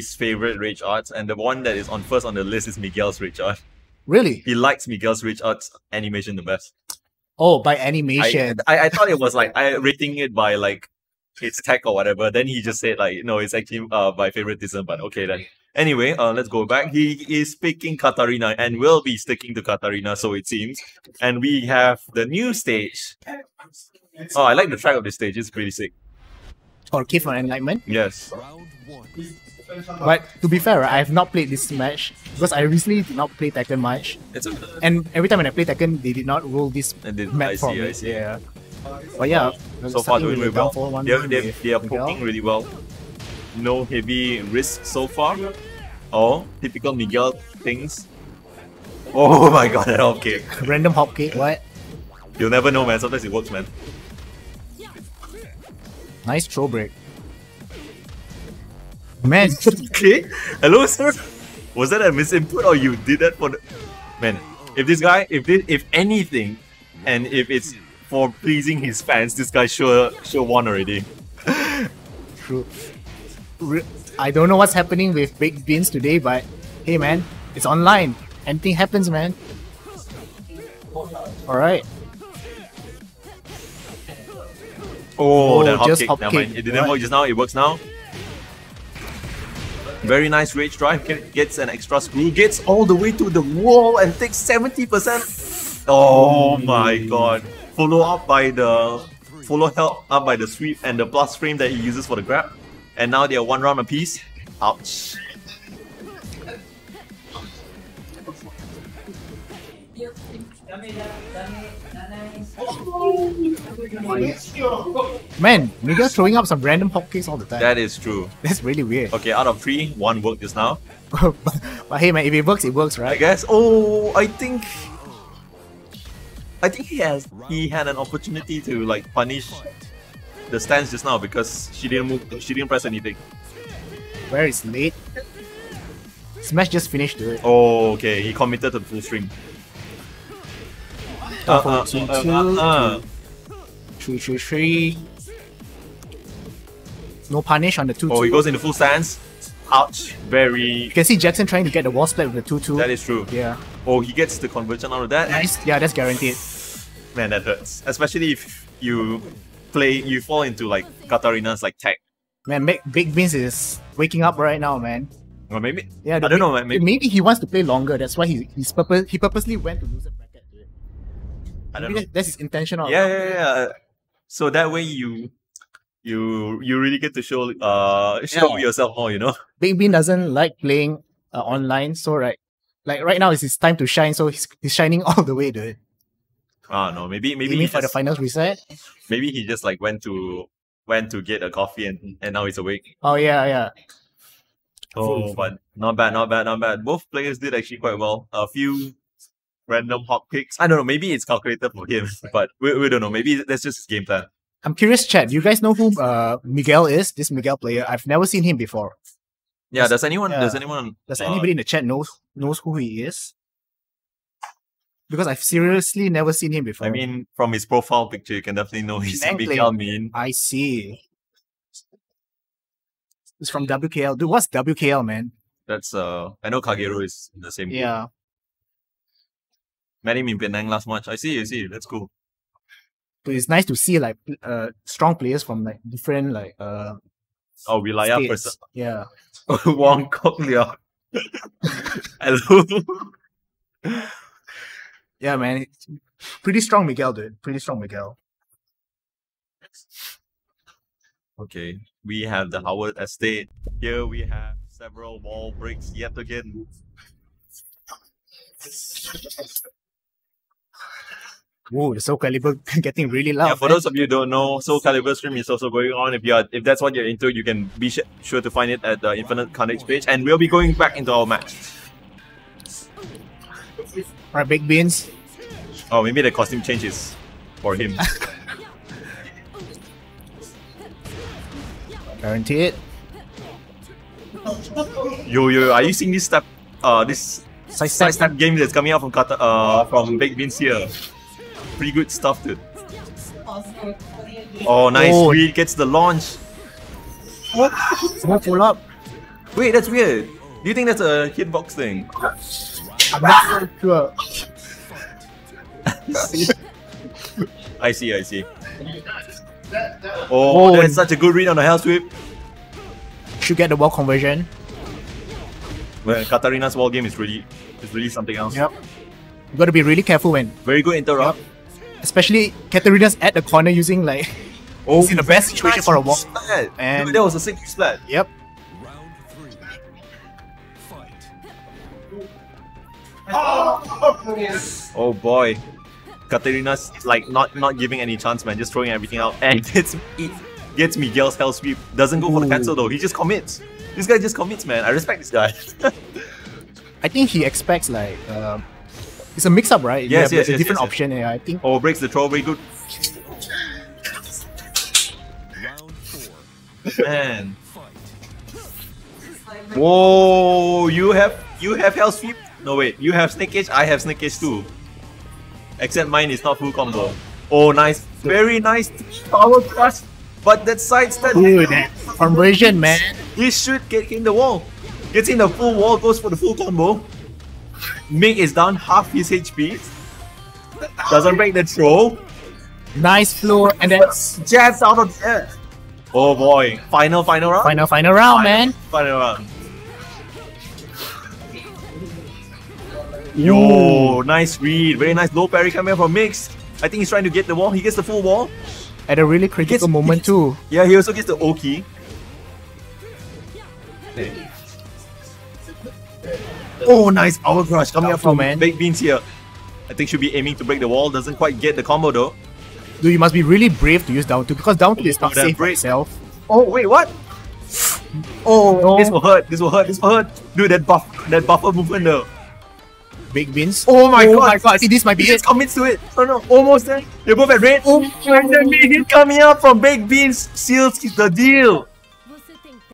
his favorite rage arts, and the one that is on first on the list is Miguel's rage art. Really? He likes Miguel's rage arts animation the best. Oh, by animation. I I thought it was like I rating it by like its tech or whatever. Then he just said like no, it's actually uh by favoritism. But okay then. Anyway, uh, let's go back. He is picking Katarina and will be sticking to Katarina, so it seems. And we have the new stage. Oh, I like the track of this stage. It's pretty sick. or Key for Enlightenment. Yes. But to be fair, right, I have not played this match because I recently did not play Tekken much. It's And every time when I play Tekken, they did not roll this map for me. Yeah. But yeah, So far doing really well. They're, they're, they are Miguel. poking really well. No heavy risk so far. Oh, typical Miguel things. Oh my god, that hop kick. Random hop kick, what? You'll never know, man. Sometimes it works, man. Nice throw break. Man, Okay. Hello, sir. Was that a misinput or you did that for the man? If this guy, if this, if anything, and if it's for pleasing his fans, this guy sure sure won already. true. Re- I don't know what's happening with Big Beans today, but hey man, it's online. Anything happens, man. Alright. Oh, Oh, that hop just kick. hop Never mind. It didn't What? work just now. It works now. Very nice rage drive. Gets an extra screw. Gets all the way to the wall and takes seventy percent. Oh my god! Follow up by the follow help up by the sweep and the plus frame that he uses for the grab. And now they are one round apiece. Ouch. Man, Miguel throwing up some random kicks all the time. That is true. That's really weird. Okay, out of three, one worked just now. but, but hey man, if it works, it works, right? I guess. Oh, I think. I think he has. He had an opportunity to like punish the stance just now because she didn't move. She didn't press anything. Where is late? Smash just finished it. Oh, okay. He committed to the full string. Uh, uh, two, uh, two, uh, uh. Three, three, three. No punish on the 2 2. Oh, he goes into full stance. Ouch. Very. You can see Jackson trying to get the wall split with the 2 2. That is true. Yeah. Oh, he gets the conversion out of that. Nice. Yeah, that's guaranteed. Man, that hurts. Especially if you play, you fall into like Katarina's like tech. Man, Big, Big Beans is waking up right now, man. Or maybe. Yeah, I don't know. Maybe. Maybe he wants to play longer. That's why he he's purpose he purposely went to loser bracket. Dude. I don't Maybe know. that's his intention. Yeah, yeah, yeah. So that way you you you really get to show uh show Yeah. yourself more, you know. Big Bean doesn't like playing uh, online, so right, like right now it's his time to shine. So he's, he's shining all the way, dude. Ah no, maybe maybe for the finals reset. maybe he just like went to went to get a coffee and and now he's awake. Oh yeah, yeah. Oh, but not bad, not bad, not bad. Both players did actually quite well. A few random hop kicks. I don't know. Maybe it's calculated for him, but we, we don't know. Maybe that's just his game plan. I'm curious, Chad. Do you guys know who uh Miguel is? This Miguel player. I've never seen him before. Yeah. Does anyone? Does anyone? Does uh, anybody in the chat knows knows who he is? Because I've seriously never seen him before. I mean, from his profile picture, you can definitely know he's Miguel. Mean. I see. It's from WKL. Dude, what's WKL, man? That's uh, I know Kagero is in the same. group. Yeah. Met him in Penang last match. I see, I see. That's cool. But it's nice to see like uh strong players from like different like uh Oh, Wilaya person. Yeah. Wong Kok Liao. Hello. Yeah, man. It's pretty strong Miguel, dude. Pretty strong Miguel. okay, we have the Howard Estate. Here we have several wall breaks yet again. Whoa, the Soul Calibur getting really loud. yeah, for man. those of you who don't know, Soul Calibur stream is also going on. If you are, if that's what you're into, you can be sh- sure to find it at the Infinite Carnage page, and we'll be going back into our match. Alright, Big Beans. Oh, maybe the costume changes for him. Guaranteed. yo, yo, are you seeing this step? Uh, this Side side step. step game that's coming out from Qatar, uh, from Big Beans here. Pretty good stuff, dude. Oh, nice Oh. read, gets the launch. More pull up. Wait, that's weird. Do you think that's a hitbox thing? I'm not sure. I see, I see. Oh, Oh. that's such a good read on the hell sweep. Should get the wall conversion. Well, Katarina's wall game is really, is really something else. Yep. You gotta be really careful when, Very good interrupt. especially Katarina's at the corner using like. Oh, in the best situation nice for a wall. splat. And- Dude, that was a sick splat. Yep. Round three. Fight. Oh boy. Katarina's like not not giving any chance, man. Just throwing everything out, and gets it gets Miguel's hell sweep. Doesn't go for the cancel though. He just commits. This guy just commits, man. I respect this guy. I think he expects like um, it's a mix up, right? Yes, have yes, a different yes, yes. option. Yeah, I think. oh, breaks the throw. Very good, Round four. man. Whoa, you have you have hell sweep. No wait, you have snake edge. I have snake edge too. Except mine is not full combo. Oh, nice, very nice power crush. But that side step, Dude, that conversion, man. he should get in the wall. Gets in the full wall, goes for the full combo. Mig is down half his HP. Doesn't break the throw. Nice flow, and that's Jabs out of the air. Oh boy, final final round. final, final round, man. Final round. Yo, oh. Nice read. Very nice low parry coming from Mig. I think he's trying to get the wall. He gets the full wall. At a really critical gets- moment too. Yeah, he also gets the Oki. Oh, nice power crush coming up from man. Baked Beans here. I think should be aiming to break the wall. Doesn't quite get the combo though. Dude, you must be really brave to use down two because down two is not oh, that safe by break. itself. Oh wait, what? Oh, No. this will hurt. This will hurt. This will hurt. Dude, that buff, that buffer movement though. Big beans. Oh my oh god! my god! I think this might be He it. just commits to it. Oh no, almost there. They're both at red. Oh, and then hit coming up from Baked Beans seals the deal.